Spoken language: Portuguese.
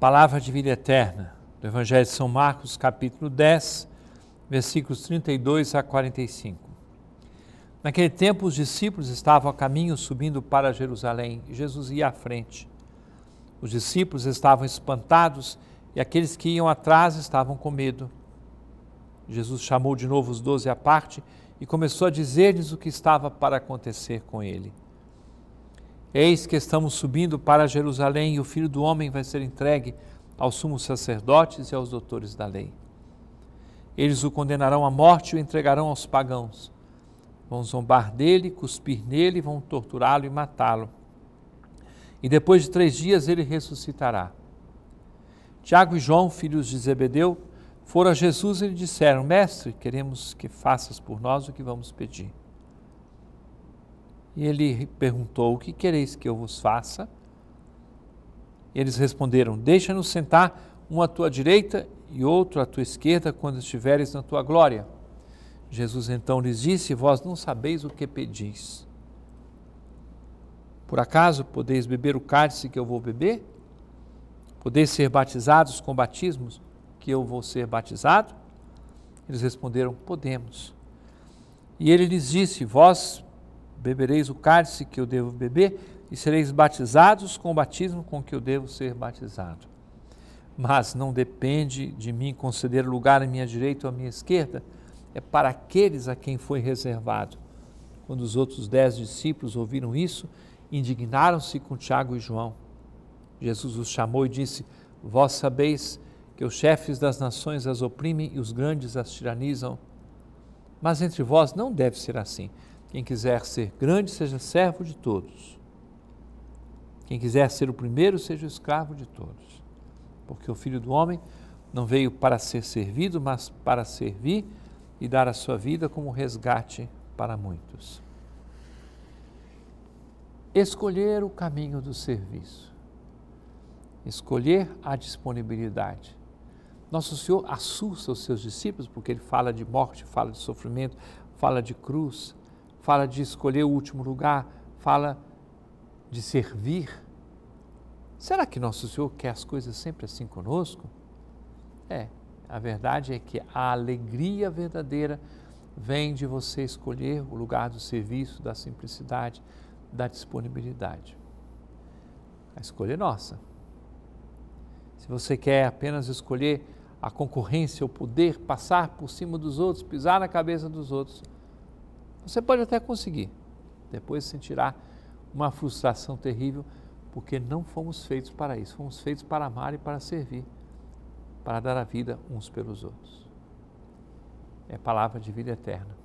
Palavra de vida eterna, do Evangelho de São Marcos, capítulo 10, versículos 32 a 45. Naquele tempo, os discípulos estavam a caminho subindo para Jerusalém Jesus ia à frente. Os discípulos estavam espantados e aqueles que iam atrás estavam com medo. Jesus chamou de novo os doze à parte e começou a dizer-lhes o que estava para acontecer com ele. Eis que estamos subindo para Jerusalém e o filho do homem vai ser entregue aos sumos sacerdotes e aos doutores da lei. Eles o condenarão à morte e o entregarão aos pagãos. Vão zombar dele, cuspir nele, vão torturá-lo e matá-lo. E depois de três dias ele ressuscitará. Tiago e João, filhos de Zebedeu, foram a Jesus e lhe disseram: Mestre, queremos que faças por nós o que vamos pedir. E ele perguntou: O que quereis que eu vos faça? Eles responderam: Deixa-nos sentar um à tua direita e outro à tua esquerda quando estiveres na tua glória. Jesus então lhes disse: Vós não sabeis o que pedis. Por acaso podeis beber o cálice que eu vou beber? Podeis ser batizados com batismos que eu vou ser batizado? Eles responderam: Podemos. E ele lhes disse: Vós bebereis o cálice que eu devo beber e sereis batizados com o batismo com que eu devo ser batizado. Mas não depende de mim conceder lugar à minha direita ou à minha esquerda, é para aqueles a quem foi reservado. Quando os outros dez discípulos ouviram isso, indignaram-se com Tiago e João. Jesus os chamou e disse: Vós sabeis que os chefes das nações as oprimem e os grandes as tiranizam. Mas entre vós não deve ser assim. Quem quiser ser grande, seja servo de todos. Quem quiser ser o primeiro, seja o escravo de todos. Porque o filho do homem não veio para ser servido, mas para servir e dar a sua vida como resgate para muitos. Escolher o caminho do serviço. Escolher a disponibilidade. Nosso Senhor assusta os seus discípulos porque ele fala de morte, fala de sofrimento, fala de cruz, fala de escolher o último lugar, fala de servir. Será que nosso Senhor quer as coisas sempre assim conosco? É, a verdade é que a alegria verdadeira vem de você escolher o lugar do serviço, da simplicidade, da disponibilidade. A escolha é nossa. Se você quer apenas escolher a concorrência, o poder, passar por cima dos outros, pisar na cabeça dos outros, você pode até conseguir, depois sentirá uma frustração terrível, porque não fomos feitos para isso, fomos feitos para amar e para servir, para dar a vida uns pelos outros. É palavra de vida eterna.